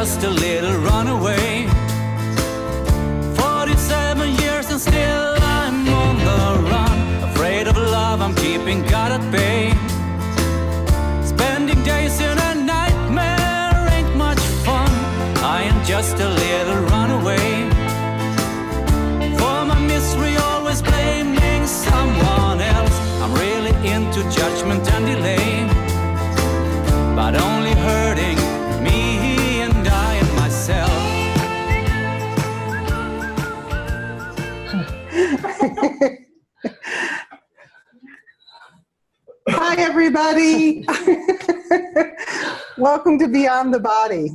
just a little everybody. Welcome to Beyond the Body.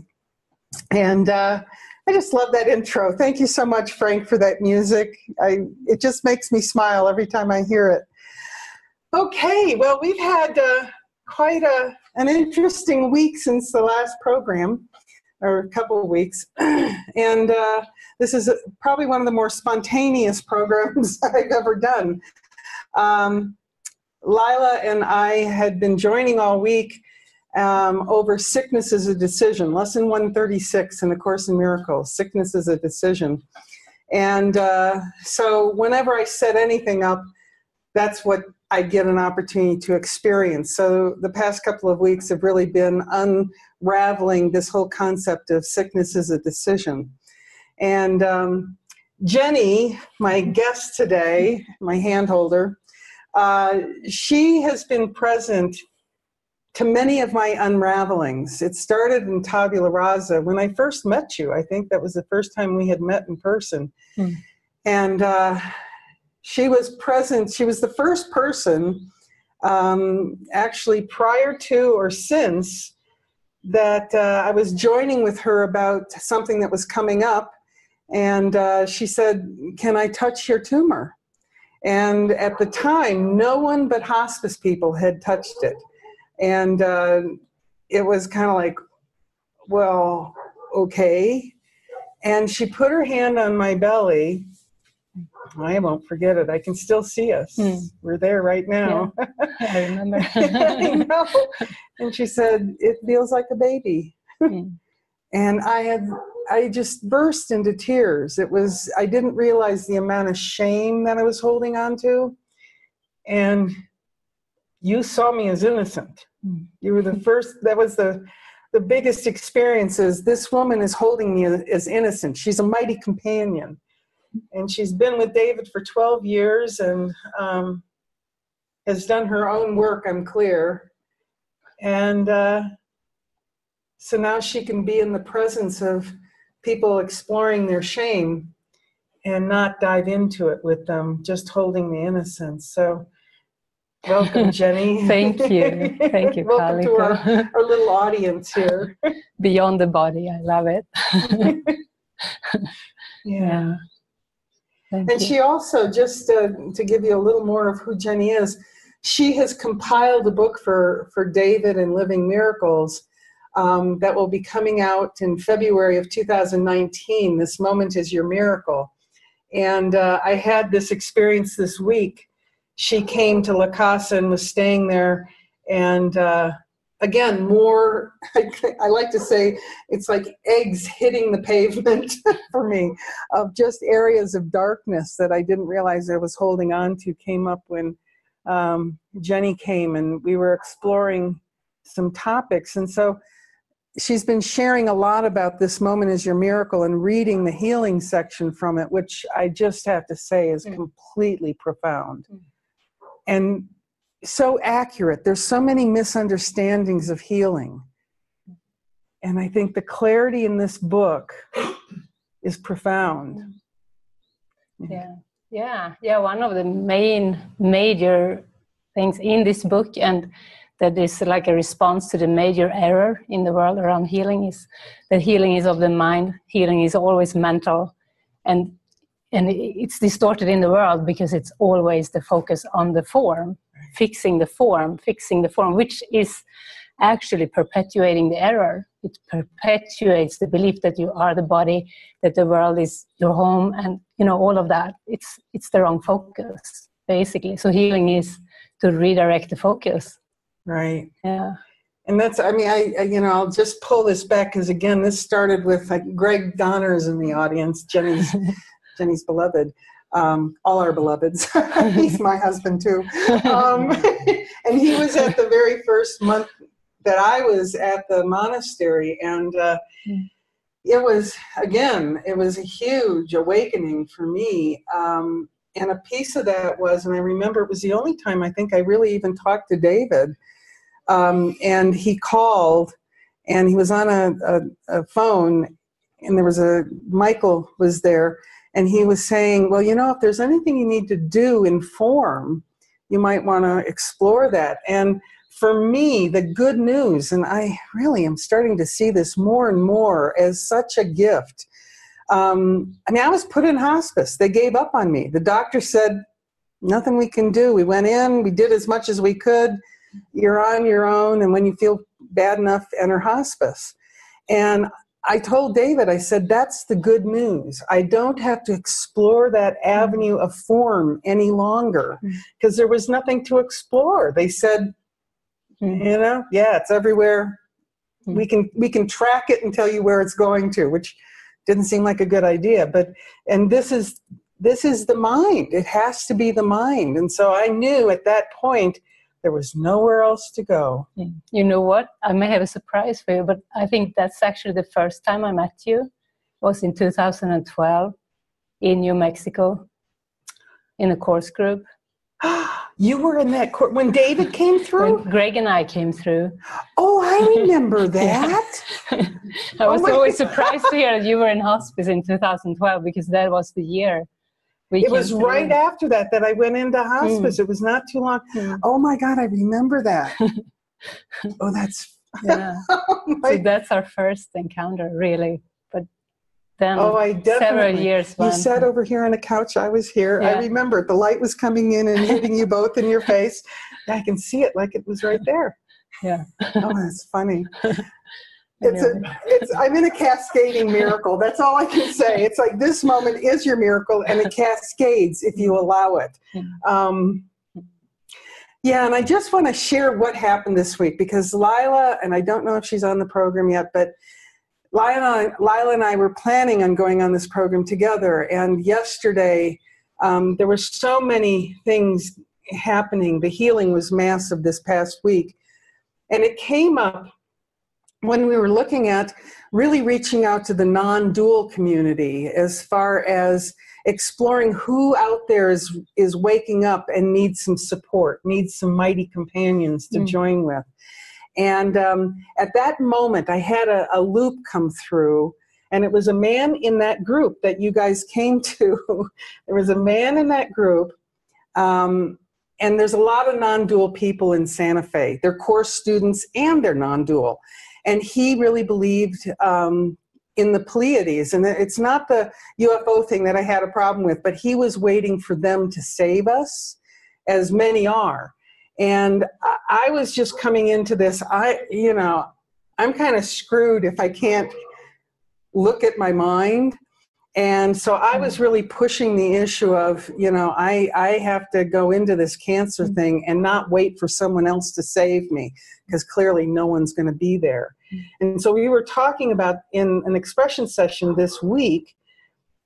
And uh, I just love that intro. Thank you so much, Frank, for that music. I, it just makes me smile every time I hear it. Okay, well, we've had uh, quite a, an interesting week since the last program, or a couple of weeks. and uh, this is probably one of the more spontaneous programs I've ever done. Um, Lila and I had been joining all week um, over sickness is a decision, lesson 136 in the Course in Miracles. Sickness is a decision. And uh, so whenever I set anything up, that's what I get an opportunity to experience. So the past couple of weeks have really been unraveling this whole concept of sickness is a decision. And um, Jenny, my guest today, my handholder, uh, she has been present to many of my unravelings. It started in Tabula Rasa when I first met you. I think that was the first time we had met in person. Hmm. And uh, she was present, she was the first person, um, actually, prior to or since, that uh, I was joining with her about something that was coming up. And uh, she said, Can I touch your tumor? And at the time, no one but hospice people had touched it. And uh, it was kind of like, well, okay. And she put her hand on my belly. I won't forget it. I can still see us. Mm. We're there right now. Yeah, I remember. I know. And she said, It feels like a baby. Mm. And I had I just burst into tears. It was, I didn't realize the amount of shame that I was holding on to. And you saw me as innocent. You were the first, that was the, the biggest experience is this woman is holding me as innocent. She's a mighty companion. And she's been with David for 12 years and um, has done her own work, I'm clear. And uh, so now she can be in the presence of people exploring their shame and not dive into it with them, just holding the innocence. So, welcome, Jenny. Thank you. Thank you, welcome to our, our little audience here. Beyond the body, I love it. yeah. yeah. and you. she also, just uh, to give you a little more of who Jenny is, she has compiled a book for, for David and Living Miracles um, that will be coming out in February of 2019. This moment is your miracle. And uh, I had this experience this week. She came to La Casa and was staying there. And uh, again, more, I, like to say, it's like eggs hitting the pavement for me of just areas of darkness that I didn't realize I was holding on to came up when um, Jenny came and we were exploring some topics. And so she's been sharing a lot about this moment is your miracle and reading the healing section from it which i just have to say is mm. completely profound mm. and so accurate there's so many misunderstandings of healing and i think the clarity in this book is profound mm. yeah yeah yeah one of the main major things in this book and that is like a response to the major error in the world around healing is that healing is of the mind healing is always mental and and it's distorted in the world because it's always the focus on the form fixing the form fixing the form which is actually perpetuating the error. It perpetuates the belief that you are the body that the world is your home and you know all of that. It's it's the wrong focus basically. So healing is to redirect the focus Right. Yeah. and that's i mean I, I you know i'll just pull this back because again this started with like greg donner's in the audience jenny's jenny's beloved um, all our beloveds he's my husband too um, and he was at the very first month that i was at the monastery and uh, Mm. it was again it was a huge awakening for me um, and a piece of that was and i remember it was the only time i think i really even talked to david um, and he called and he was on a, a, a phone and there was a michael was there and he was saying well you know if there's anything you need to do in form you might want to explore that. And for me the good news and i really am starting to see this more and more as such a gift um, i mean i was put in hospice. They gave up on me. The doctor said nothing we can do. We went in we did as much as we could you're on your own and when you feel bad enough enter hospice. And i told david i said that's the good news. I don't have to explore that mm-hmm. avenue of form any longer mm-hmm. because there was nothing to explore. They said Mm. you know yeah it's everywhere. We can we can track it and tell you where it's going to which didn't seem like a good idea but and this is this is the mind. It has to be the mind. And so i knew at that point there was nowhere else to go hmm. You know what? I may have a surprise for you, but I think that's actually the first time I met you. Was in 2012 in New Mexico in a course group. you were in that court when david came through When Greg and I came through. oh i remember that I oh was Oh always surprised to hear that you were in hospice in 2012 because that was the year. We it was right after that that i went into hospice it was not too long Mm. oh my god i remember that oh that's Yeah. oh, So that's our first encounter, really. But then oh i definitely several years You went. sat over here on a couch. I was here. I Yeah. remember the light was coming in and hitting you both in your face. I can see it like it was right there. Yeah. Oh, that's funny. It's a, it's. I'm in a cascading miracle. That's all I can say. It's like this moment is your miracle, and it cascades if you allow it. Um, yeah, and I just want to share what happened this week because Lila, and I don't know if she's on the program yet, but Lila Lila and I were planning on going on this program together. And yesterday, um, there were so many things happening. The healing was massive this past week. And it came up when we were looking at really reaching out to the non dual community as far as exploring who out there is, is waking up and needs some support, needs some mighty companions to Mm. join with. And um, at that moment, I had a, a loop come through, and it was a man in that group that you guys came to. there was a man in that group. Um, and there's a lot of non-dual people in Santa Fe. They're course students and they're non-dual. And he really believed um, in the Pleiades. And it's not the UFO thing that I had a problem with, but he was waiting for them to save us, as many are. And I, was just coming into this. I, you know, I'm kind of screwed if I can't look at my mind. And so I was really pushing the issue of, you know, I, I have to go into this cancer thing and not wait for someone else to save me because clearly no one's going to be there. And so we were talking about in an expression session this week,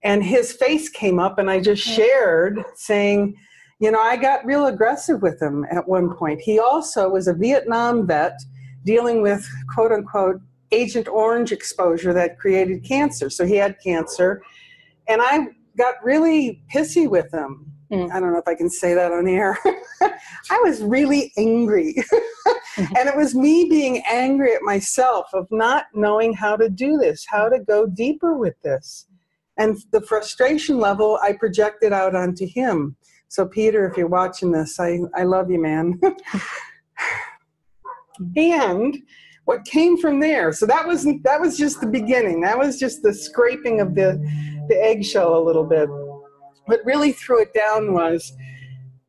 and his face came up, and I just mm-hmm. shared saying, you know, I got real aggressive with him at one point. He also was a Vietnam vet dealing with quote unquote Agent Orange exposure that created cancer. So he had cancer. And I got really pissy with him. Mm. I don't know if I can say that on air. I was really angry. and it was me being angry at myself of not knowing how to do this, how to go deeper with this. And the frustration level I projected out onto him. So, Peter, if you're watching this, I, I love you, man. and what came from there so that was that was just the beginning that was just the scraping of the the eggshell a little bit what really threw it down was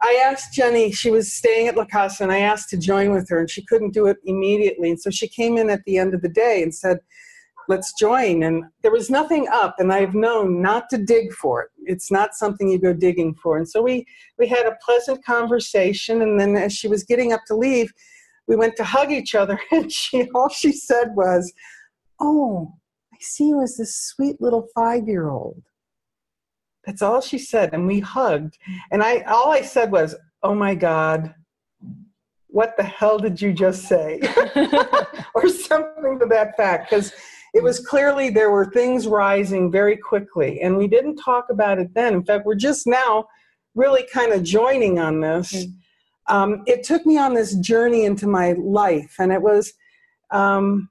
i asked jenny she was staying at la casa and i asked to join with her and she couldn't do it immediately. And so she came in at the end of the day and said let's join. And there was nothing up and i've known not to dig for it. It's not something you go digging for. And so we we had a pleasant conversation and then as she was getting up to leave we went to hug each other, and she all she said was, "Oh, I see you as this sweet little five-year-old." That's all she said, and we hugged. And I all I said was, "Oh my God, what the hell did you just say?" or something to that fact, because it was clearly there were things rising very quickly, and we didn't talk about it then. In fact, we're just now really kind of joining on this. Mm. Um, it took me on this journey into my life, and it was um,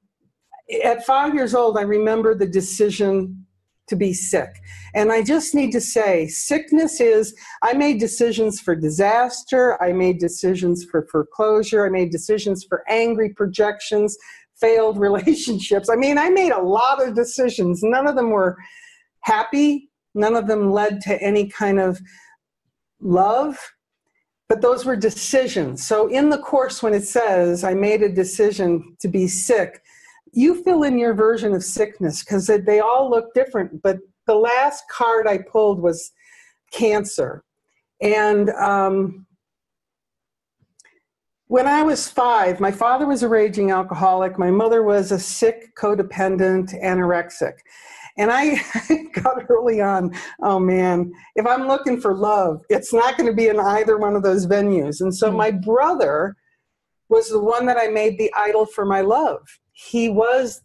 at five years old. I remember the decision to be sick. And I just need to say, sickness is, I made decisions for disaster, I made decisions for foreclosure, I made decisions for angry projections, failed relationships. I mean, I made a lot of decisions. None of them were happy, none of them led to any kind of love, but those were decisions. So in the course, when it says, I made a decision to be sick, you fill in your version of sickness because they all look different. But the last card I pulled was cancer. And um, when I was five, my father was a raging alcoholic. My mother was a sick, codependent, anorexic. And I got early on, oh man, if I'm looking for love, it's not going to be in either one of those venues. And so mm. my brother was the one that I made the idol for my love. He was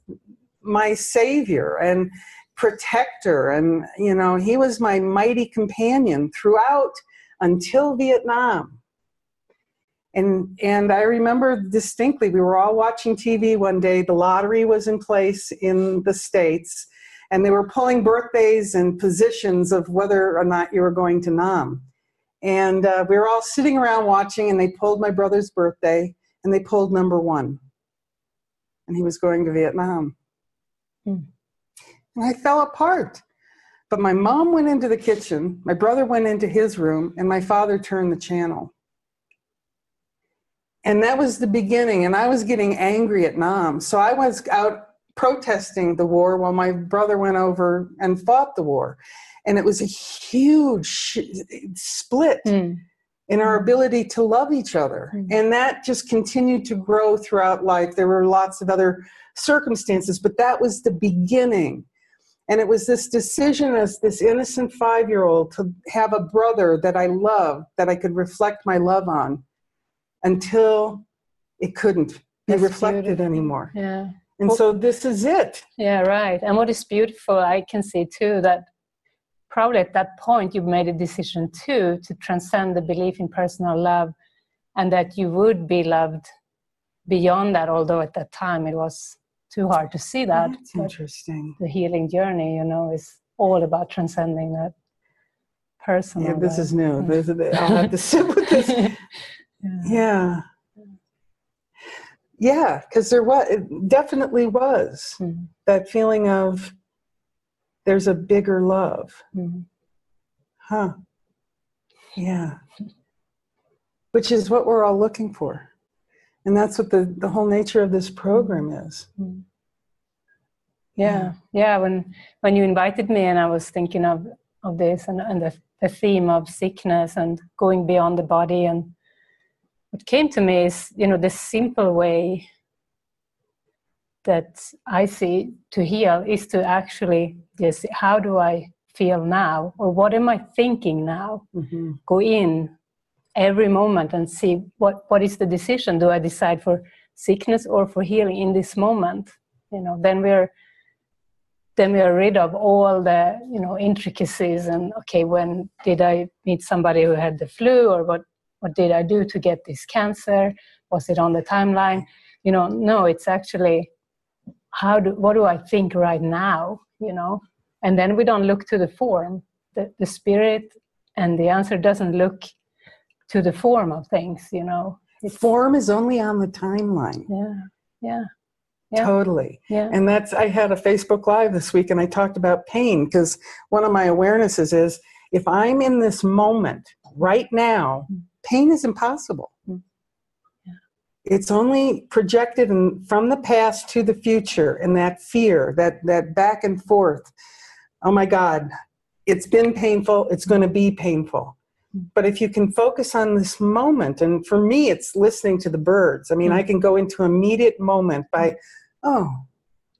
my savior and protector. And, you know, he was my mighty companion throughout until Vietnam and and I remember distinctly we were all watching TV one day. The lottery was in place in the states, and they were pulling birthdays and positions of whether or not you were going to Nam. And uh, we were all sitting around watching, and they pulled my brother's birthday, and they pulled number one, and he was going to Vietnam. Hmm. And I fell apart. But my mom went into the kitchen, my brother went into his room, and my father turned the channel and that was the beginning and i was getting angry at mom. so i was out protesting the war while my brother went over and fought the war and it was a huge split mm. In our ability to love each other mm. and that just continued to grow throughout life there were lots of other circumstances but that was the beginning and it was this decision as this innocent five year old to have a brother that i loved that i could reflect my love on until it couldn't be reflected beautiful. anymore. Yeah. And well, so this is it. Yeah, right. And what is beautiful, I can see too that probably at that point you made a decision too to transcend the belief in personal love and that you would be loved beyond that, although at that time it was too hard to see that. That's interesting. The healing journey, you know, is all about transcending that personal. Yeah, this love. is new. This, I'll have to sit with this. Yeah. Yeah, because there was, it definitely was mm-hmm. that feeling of there's a bigger love. Mm-hmm. Huh. Yeah. Which is what we're all looking for. And that's what the, the whole nature of this program is. Mm-hmm. Yeah. yeah, When when you invited me, and I was thinking of of this and, and the, the theme of sickness and going beyond the body and what came to me is you know the simple way that i see to heal is to actually just how do i feel now or what am i thinking now mm-hmm. go in every moment and see what what is the decision do i decide for sickness or for healing in this moment you know then we're then we are rid of all the you know intricacies and okay when did i meet somebody who had the flu or what what did I do to get this cancer? Was it on the timeline? You know, no, it's actually how do what do I think right now? You know, and then we don't look to the form, the, the spirit, and the answer doesn't look to the form of things. You know, it's, form is only on the timeline. Yeah, yeah. Yeah. Totally. Yeah. And that's, I had a Facebook Live this week and I talked about pain because one of my awarenesses is if I'm in this moment right now, mm-hmm pain is impossible. It's only projected in, from the past to the future, and that fear, that, that back and forth. Oh my God, it's been painful, it's going to be painful. But if you can focus on this moment, and for me, it's listening to the birds. I mean, I can go into immediate moment by, oh,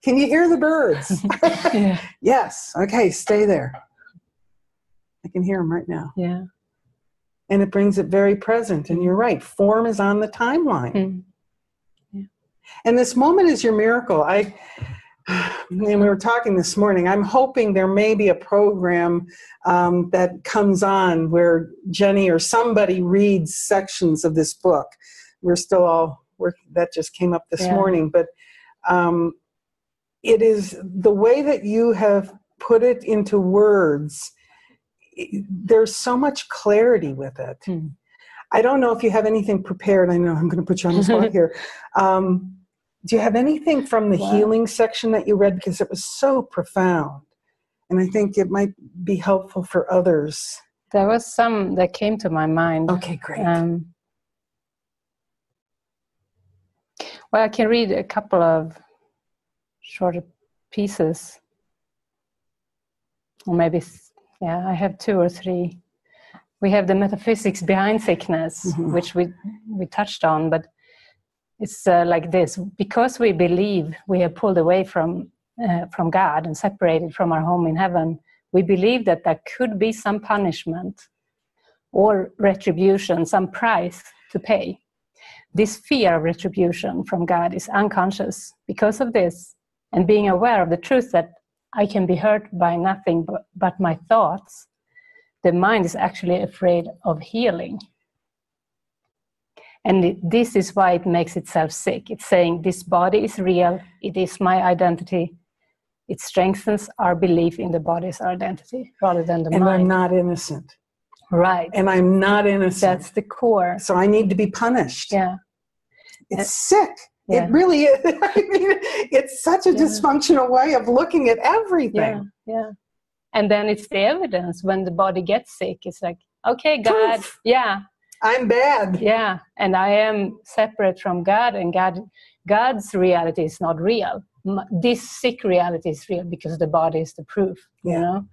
can you hear the birds? yeah. yes. Okay, stay there. I can hear them right now. Yeah. And it brings it very present. And you're right, form is on the timeline. Mm. And this moment is your miracle. I and we were talking this morning. I'm hoping there may be a program um, that comes on where Jenny or somebody reads sections of this book. We're still all we're, that just came up this Yeah. morning, but um, it is the way that you have put it into words. There's so much clarity with it. Hmm. I don't know if you have anything prepared. I know I'm going to put you on the spot here. Um, do you have anything from the Wow. healing section that you read? Because it was so profound. And I think it might be helpful for others. There was some that came to my mind. Okay, great. Um, well, I can read a couple of shorter pieces, or maybe, yeah, I have two or three. We have the metaphysics behind sickness, Mhm. which we we touched on, but it's uh, like this: because we believe we are pulled away from uh, from God and separated from our home in heaven, we believe that there could be some punishment or retribution, some price to pay. This fear of retribution from God is unconscious. Because of this, and being aware of the truth that I can be hurt by nothing but, but my thoughts, the mind is actually afraid of healing. And it- this is why it makes itself sick. It's saying, This body is real, it is my identity. It strengthens our belief in the body as our identity rather than the and I'm not innocent. right. And I'm not innocent. That's the core. so I need to be punished. Yeah. It's sick. Yeah. It really is. I mean, it's such a Yeah. dysfunctional way of looking at everything. Yeah. Yeah. And then it's the evidence when the body gets sick. It's like, okay, God, Proof. yeah, I'm bad. yeah, and I am separate from God, and God, God's reality is not real. This sick reality is real because the body is the proof. Yeah. You know,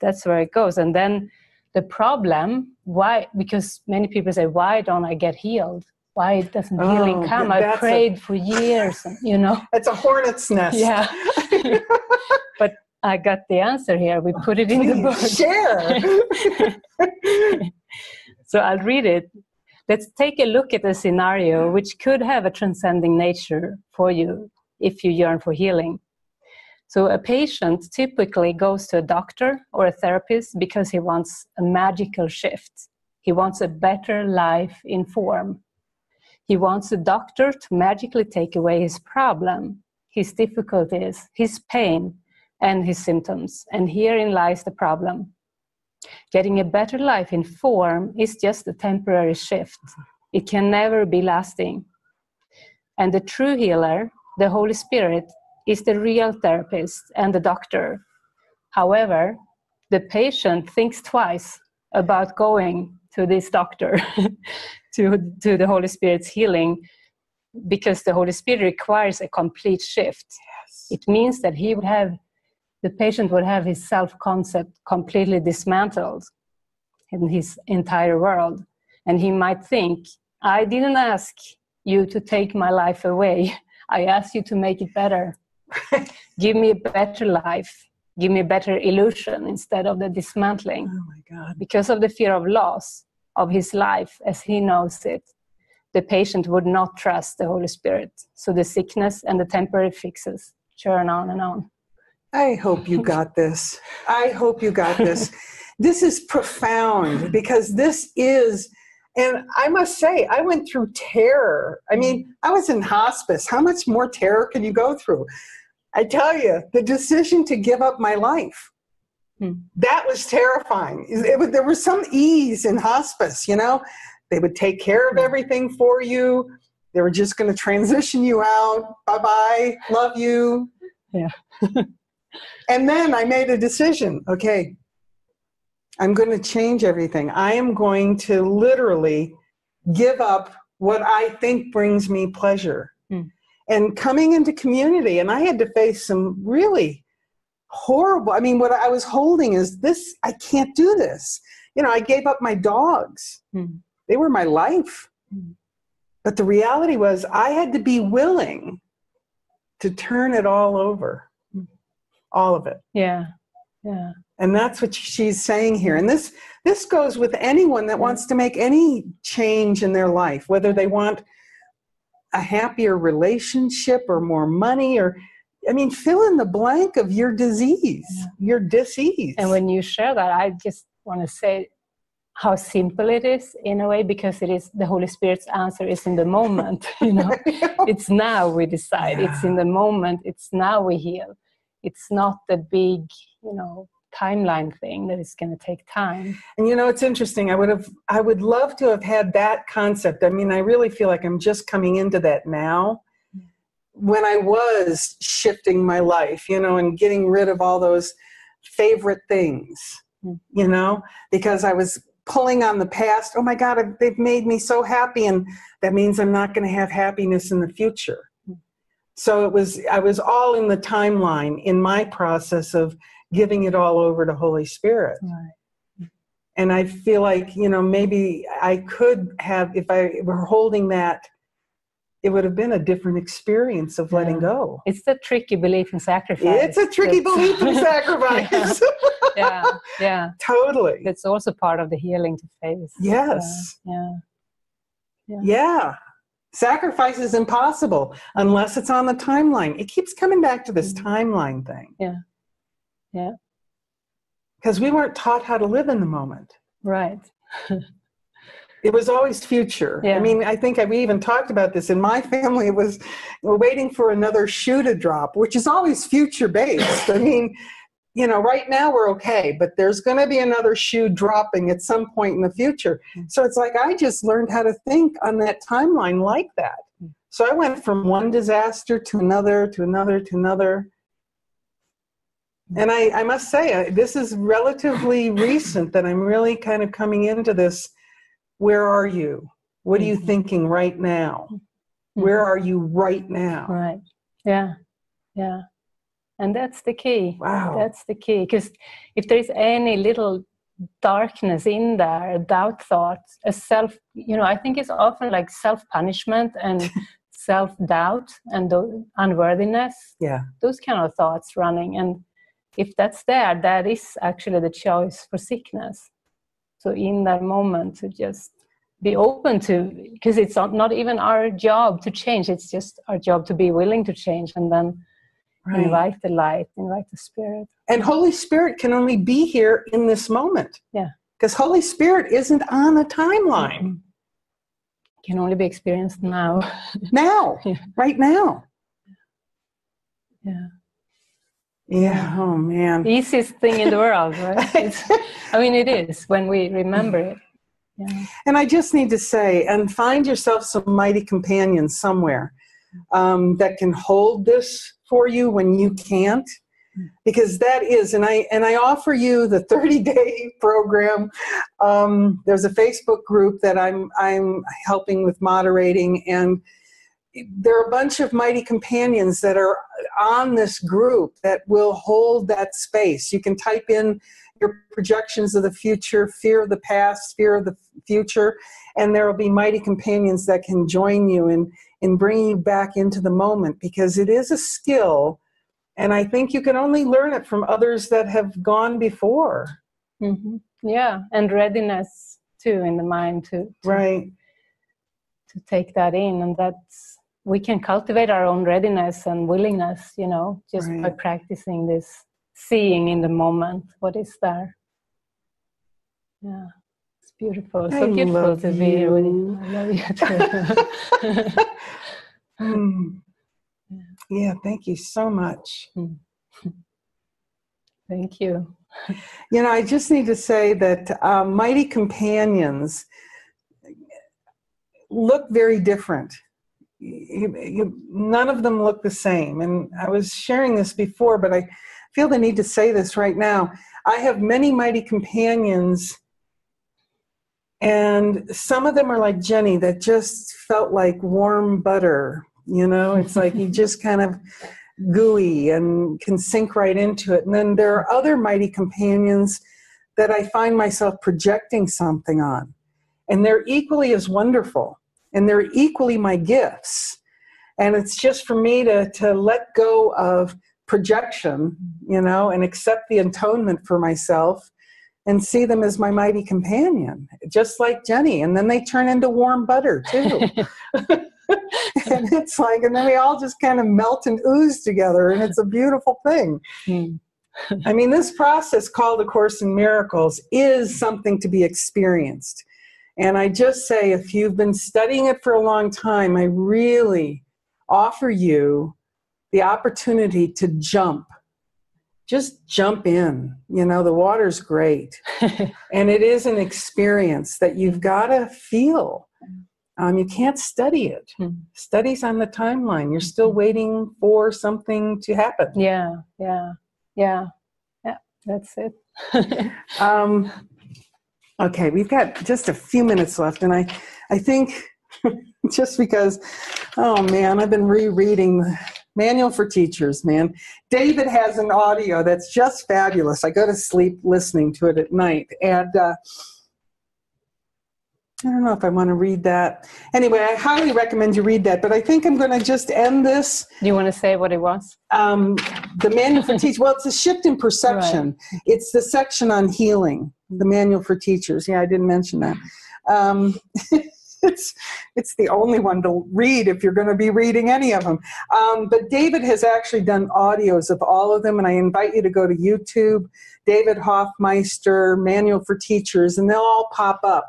that's where it goes. And then the problem, why? Because many people say, why don't I get healed? Why it doesn't Oh, healing come? I that's a- prayed for years, you know. It's a hornet's nest. Yeah. but I got the answer here. We put it in the book. Please share. So I'll read it. Let's take a look at a scenario which could have a transcending nature for you if you yearn for healing. So, a patient typically goes to a doctor or a therapist because he wants a magical shift. He wants a better life in form. He wants a doctor to magically take away his problem, his difficulties, his pain, and his symptoms. And herein lies the problem. Getting a better life in form is just a temporary shift. It can never be lasting. And the true healer, the Holy Spirit, is the real therapist and the doctor. However, the patient thinks twice about going to this doctor, to, to the Holy Spirit's healing, because the Holy Spirit requires a complete shift. Yes. It means that he would have the patient would have his self concept completely dismantled in his entire world. And he might think, I didn't ask you to take my life away. I asked you to make it better. Give me a better life. Give me a better illusion instead of the dismantling. Oh my God. Because of the fear of loss of his life as he knows it, the patient would not trust the Holy Spirit. So the sickness and the temporary fixes churn on and on. I hope you got this. I hope you got this. this is profound because this is, and I must say, I went through terror. I mean, I was in hospice. How much more terror can you go through? I tell you, the decision to give up my life, Hmm. that was terrifying. It was, there was some ease in hospice, you know? They would take care of everything for you. They were just going to transition you out. Bye bye. Love you. Yeah. And then I made a decision. Okay, I'm going to change everything. I am going to literally give up what I think brings me pleasure. Hmm. And coming into community, and I had to face some really horrible. I mean, what I was holding is this I can't do this. you know, I gave up my dogs. Mm. They were my life. Mm. But the reality was, I had to be willing to turn it all over, Mm. all of it. Yeah. Yeah. And that's what she's saying here. And this this goes with anyone that wants to make any change in their life, whether they want a happier relationship or more money or I mean, fill in the blank of your disease, Yeah. your disease. And when you share that, I just want to say how simple it is in a way because it is the Holy Spirit's answer is in the moment. You know, it's now we decide. It's in the moment. It's now we heal. It's not the big, you know, timeline thing that is going to take time. And you know, it's interesting. I would have, I would love to have had that concept. I mean, I really feel like I'm just coming into that now. When I was shifting my life, you know, and getting rid of all those favorite things, Mm. you know, because I was pulling on the past. Oh my God, they've made me so happy, and that means I'm not going to have happiness in the future. Mm. So it was, I was all in the timeline in my process of giving it all over to Holy Spirit Right. and i feel like you know maybe i could have if i were holding that it would have been a different experience of letting Yeah. go It's the tricky belief in sacrifice. it's a tricky That's- belief in sacrifice yeah, yeah. totally That's also part of the healing to face. yes Yeah. yeah sacrifice is impossible unless it's on the timeline it keeps coming back to this Mhm. timeline thing Yeah. Yeah. because we weren't taught how to live in the moment Right. it was always future. I mean, I think we even talked about this in my family. It was we're waiting for another shoe to drop, which is always future based. I mean, you know, right now we're okay, but there's going to be another shoe dropping at some point in the future. Mm. So it's like I just learned how to think on that timeline like that. Mm. So I went from one disaster to another to another to another. And I, I must say, this is relatively recent that I'm really kind of coming into this. Where are you? What are you Mhm. thinking right now? Where are you right now? Right. Yeah. Yeah. And that's the key. Wow. That's the key. Because if there's any little darkness in there, doubt thoughts, a self, you know, I think it's often like self punishment and self doubt and unworthiness, Yeah. those kind of thoughts running. And if that's there, that is actually the choice for sickness. So in that moment, to just be open to, because it's not, not even our job to change, it's just our job to be willing to change and then Right. invite the light, invite the spirit. And Holy Spirit can only be here in this moment. Yeah. Because Holy Spirit isn't on a timeline Mhm. Can only be experienced now. now, Yeah. right now. Yeah. Yeah. Oh, man. Easiest thing in the world, right? It's, I mean, it is when we remember it. And I just need to say, and find yourself some mighty companions somewhere um, that can hold this for you when you can't, because that is. And I and I offer you the 30 day program. Um, there's a Facebook group that I'm I'm helping with moderating, and there are a bunch of mighty companions that are on this group that will hold that space. You can type in your projections of the future, fear of the past, fear of the future, and there will be mighty companions that can join you in, in bringing you back into the moment because it is a skill, and I think you can only learn it from others that have gone before. hmm Yeah. And readiness too in the mind to, to, Right. to take that in. And that's, we can cultivate our own readiness and willingness, you know, just by practicing this seeing in the moment what is there. Yeah. It's beautiful. So I beautiful to be here with you. you. I love you too. Hmm. Yeah, thank you so much. Thank you. You know, I just need to say that um, Mighty Companions look very different. You- you- none of them look the same. And I was sharing this before, but I feel the need to say this right now. I have many Mighty Companions, and some of them are like Jenny that just felt like warm butter. You know, it's like you just kind of gooey and can sink right into it. And then there are other mighty companions that I find myself projecting something on. And they're equally as wonderful, and they're equally my gifts. And it's just for me to, to let go of projection, you know, and accept the atonement for myself and see them as my mighty companion, just like Jenny. And then they turn into warm butter too. and it's like, and then we all just kind of melt and ooze together, and it's a beautiful thing. Mm. I mean, this process called A Course in Miracles is something to be experienced. And I just say, if you've been studying it for a long time, I really offer you the opportunity to jump. Just jump in. You know, the water's great. and it is an experience that you've got to feel. Um, you can't study it. Hmm. Studies on the timeline. You're still hmm. waiting for something to happen. Yeah, yeah, yeah, yeah. That's it. um, okay, we've got just a few minutes left, and I, I think just because, oh man, I've been rereading the Manual for Teachers, man. David has an audio that's just fabulous. I go to sleep listening to it at night, and. Uh, I don't know if I want to read that. Anyway, I highly recommend you read that, but I think I'm going to just end this. Do you want to say what it was? Um, the Manual for Teachers. Well, it's a shift in perception. Right. It's the section on healing, the Manual for Teachers. Yeah, I didn't mention that. Um, it's it's the only one to read if you're going to be reading any of them. Um, but David has actually done audios of all of them, and I invite you to go to YouTube, David Hoffmeister Manual for Teachers, and they'll all pop up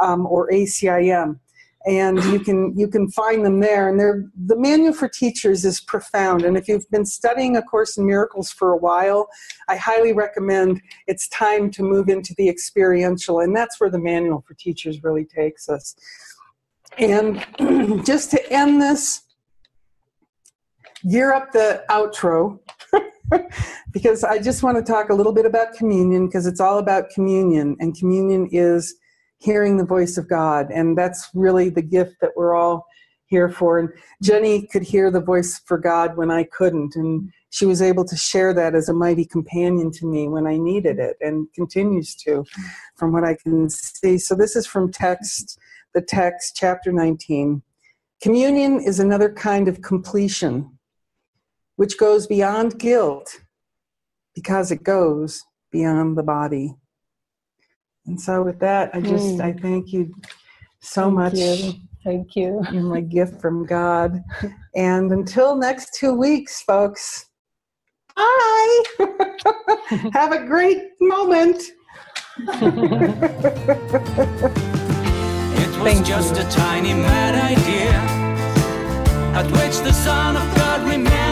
um, or ACIM. And you can you can find them there. And they're, the manual for teachers is profound. And if you've been studying A Course in Miracles for a while, I highly recommend it's time to move into the experiential. And that's where the manual for teachers really takes us. And just to end this, gear up the outro because I just want to talk a little bit about communion because it's all about communion, and communion is hearing the voice of God. And that's really the gift that we're all here for. And Jenny could hear the voice for God when I couldn't. And she was able to share that as a mighty companion to me when I needed it and continues to, from what I can see. So this is from text, the text, chapter 19. Communion is another kind of completion which goes beyond guilt because it goes beyond the body. And so with that, I just mm. I thank you so thank much. You. Thank you. You're my gift from God. And until next two weeks, folks. Bye. Have a great moment. was thank just you. a tiny mad idea at which the Son of God remained.